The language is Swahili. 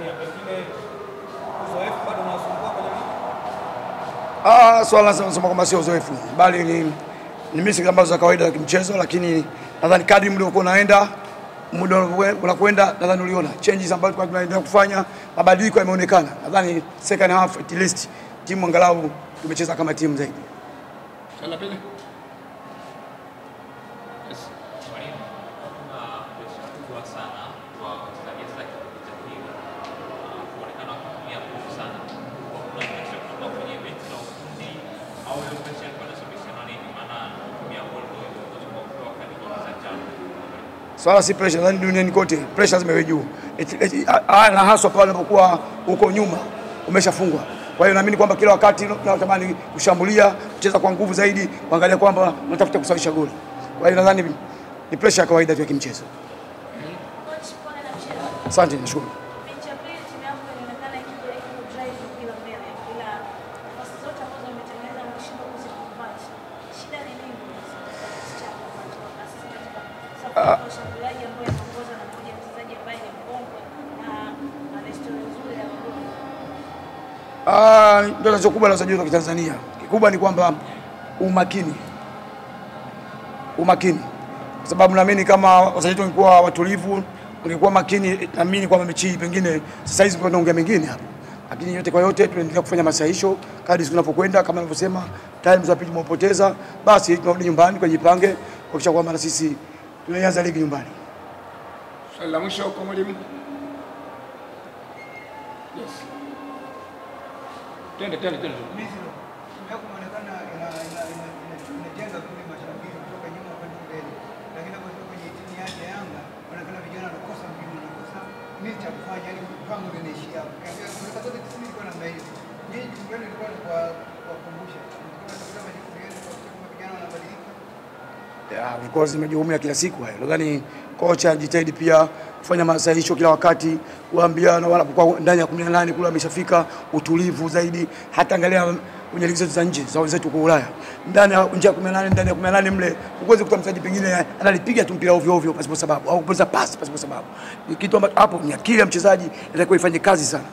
Tanzania, pengine uzoefu bado unasumbua kwenye? Ah, swala nasema kwamba sio uzoefu bali ni, ni misi ambazo za kawaida za kimchezo, lakini nadhani kadri muda ulikuwa unaenda muda unakwenda, nadhani uliona changes ambazo tulikuwa tunaendelea kufanya, mabadiliko yameonekana. Nadhani second half at least timu angalau tumecheza kama timu zaidi. Yes. Mwalimu, kuna presha kubwa sana kwa wachezaji hasa kipindi cha pili ah, kuonekana wakitumia nguvu sana. Kwa kuna presha kutoka kwenye benchi la ufundi au hiyo presha ilikuwa inasababishwa na nini? Maana kutumia goli ndio ilikuwa kwa kupewa kadi nyingi za njano. Swala si pressure, nadhani duniani kote pressure zimewe juu, na haswa pale unapokuwa uko nyuma umeshafungwa. Kwa hiyo naamini kwamba kila wakati unatamani kushambulia, kucheza kwa nguvu zaidi, kuangalia kwamba unatafuta kusawisha goli. Kwa hiyo nadhani ni pressure ya kawaida tu ya kimchezo. Asante, nashukuru. Kudumu? Ah, ndio tatizo kubwa la usajili wa Kitanzania. Kikubwa ni kwamba umakini, umakini, kwa sababu naamini kama wasajili wangekuwa watulivu, wangekuwa makini, naamini kwamba mechi pengine sasa hizi tunaongea mengine hapo, lakini yote kwa yote tunaendelea kufanya masahisho kadri siku kama nilivyosema, time za pili tumepoteza, basi tunarudi nyumbani tukajipange kuhakikisha kwamba na sisi tunaianza ligi nyumbani. Swali la mwisho kwa mwalimu. Yes. Twende twende twende. Yeah, of course ni ya kila siku hayo. Nadhani kocha anajitahidi pia kufanya masahisho kila wakati, kuambia na wanapokuwa ndani ya 18 kule ameshafika utulivu zaidi. Hata angalia kwenye ligi zetu za nje za wenzetu kwa Ulaya, ndani ya nje ya 18 ndani ya 18 mle huwezi kukuta mchezaji pengine analipiga tu mpira ovyo ovyo pasipo sababu au kupoteza pasi pasipo sababu. Ni kitu ambacho hapo ni akili ya mchezaji inatakiwa ifanye kazi sana.